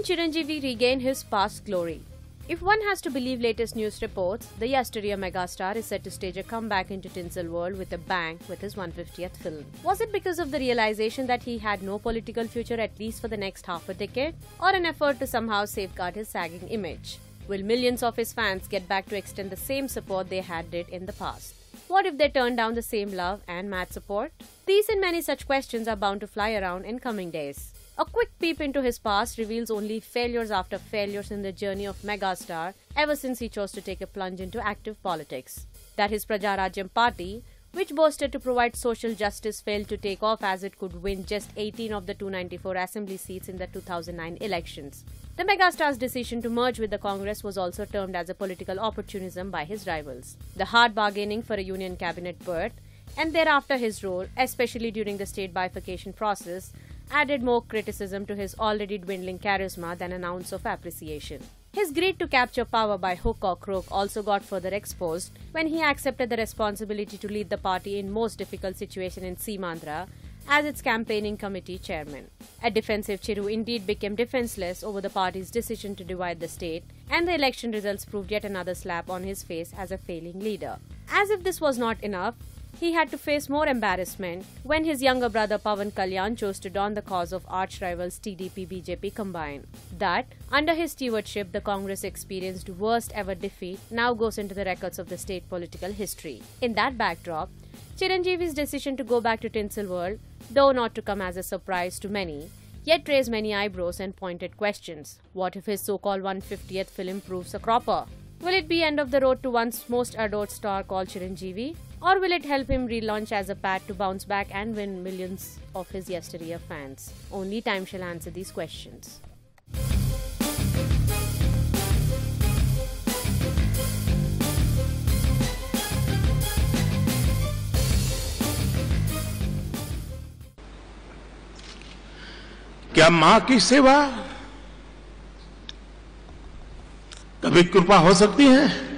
Can Chiranjeevi regain his past glory? If one has to believe latest news reports, the yesteryear megastar is set to stage a comeback into tinsel world with a bang with his 150th film. Was it because of the realization that he had no political future at least for the next half a decade, or an effort to somehow safeguard his sagging image? Will millions of his fans get back to extend the same support they had did in the past? What if they turn down the same love and mad support? These and many such questions are bound to fly around in coming days. A quick peep into his past reveals only failures after failures in the journey of megastar ever since he chose to take a plunge into active politics. That his Prajarajyam party, which boasted to provide social justice, failed to take off as it could win just 18 of the 294 assembly seats in the 2009 elections. The megastar's decision to merge with the Congress was also termed as a political opportunism by his rivals. The hard bargaining for a union cabinet berth and thereafter his role, especially during the state bifurcation process, added more criticism to his already dwindling charisma than an ounce of appreciation. His greed to capture power by hook or crook also got further exposed when he accepted the responsibility to lead the party in most difficult situation in Seemandhra as its campaigning committee chairman. A defensive Chiru indeed became defenseless over the party's decision to divide the state, and the election results proved yet another slap on his face as a failing leader. As if this was not enough, he had to face more embarrassment when his younger brother Pawan Kalyan chose to don the cause of arch rivals TDP BJP combined. That, under his stewardship, the Congress experienced worst ever defeat now goes into the records of the state political history. In that backdrop, Chiranjeevi's decision to go back to Tinsel World, though not to come as a surprise to many, yet raised many eyebrows and pointed questions. What if his so-called 150th film proves a cropper? Will it be end of the road to one's most adored star called Chiranjeevi? Or will it help him relaunch as a pat to bounce back and win millions of his yesteryear fans? Only time shall answer these questions. क्या मां की सेवा कभी कृपा हो सकती है